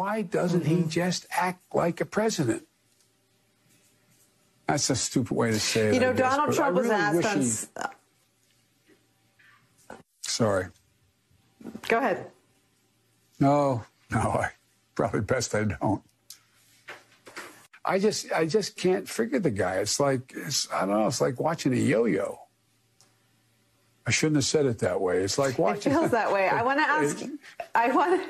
Why doesn't he mm-hmm. just act like a president? That's a stupid way to say it. You know, guess, Donald Trump really was asked on. Uh, Sorry. Go ahead. No, no, I probably best I don't. I just I just can't figure the guy. It's like it's, I don't know. It's like watching a yo-yo. I shouldn't have said it that way. It's like watching. It feels that way. I want to ask. I want.